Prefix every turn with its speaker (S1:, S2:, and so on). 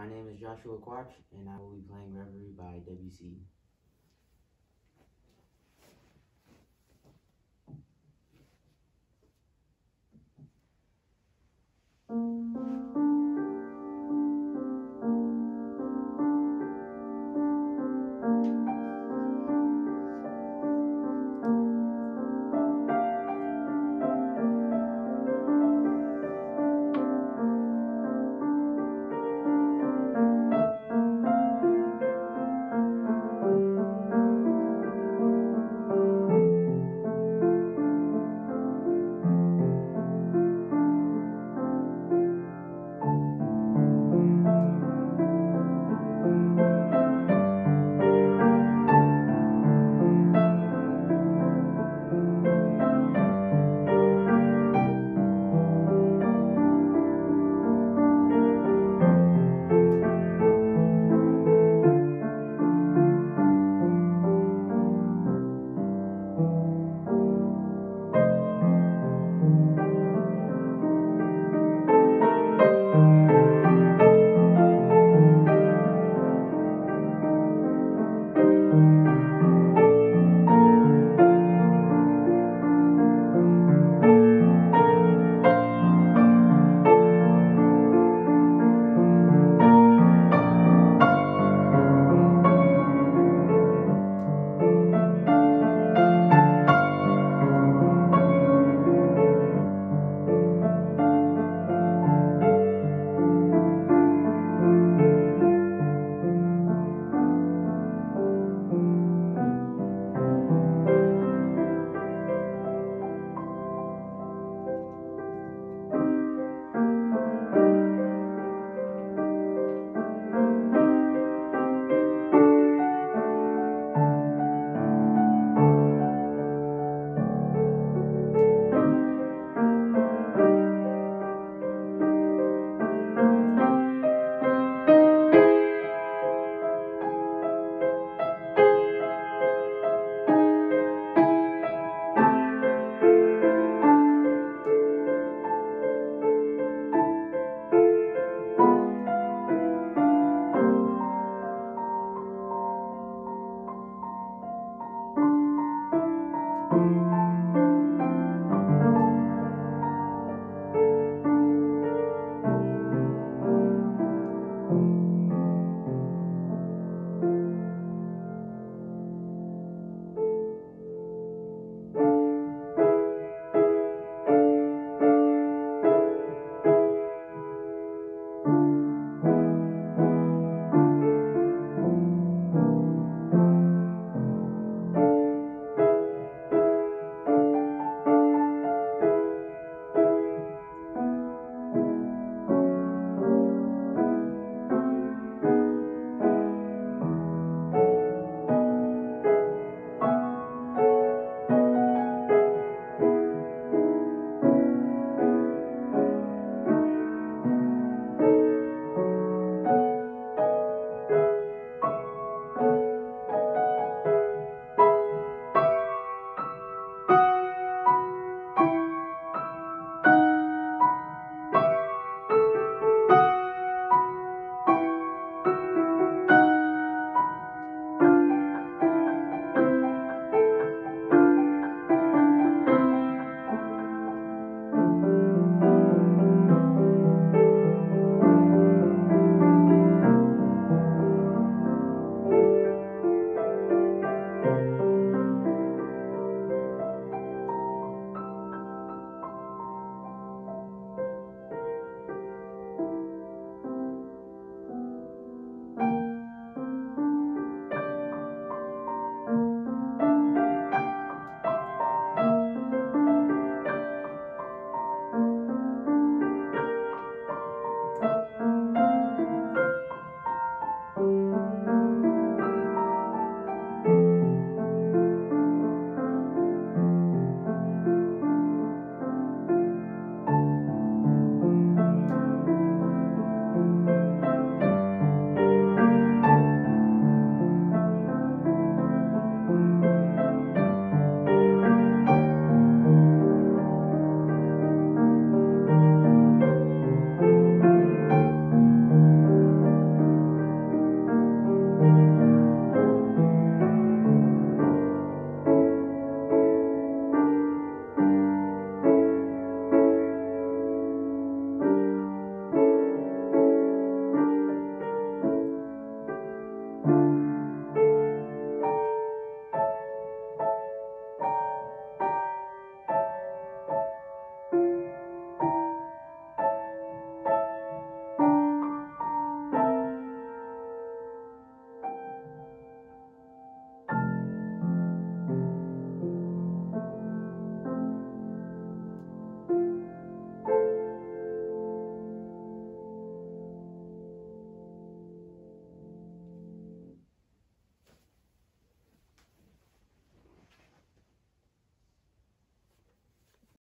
S1: My name is Joshua Quach, and I will be playing Reverie by W.C.